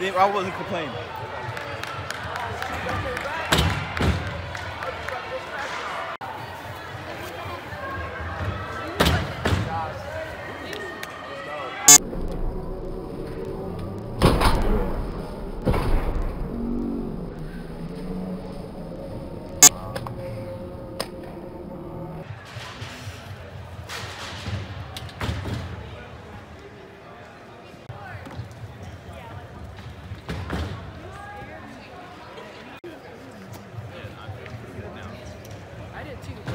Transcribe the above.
I wasn't complaining. too.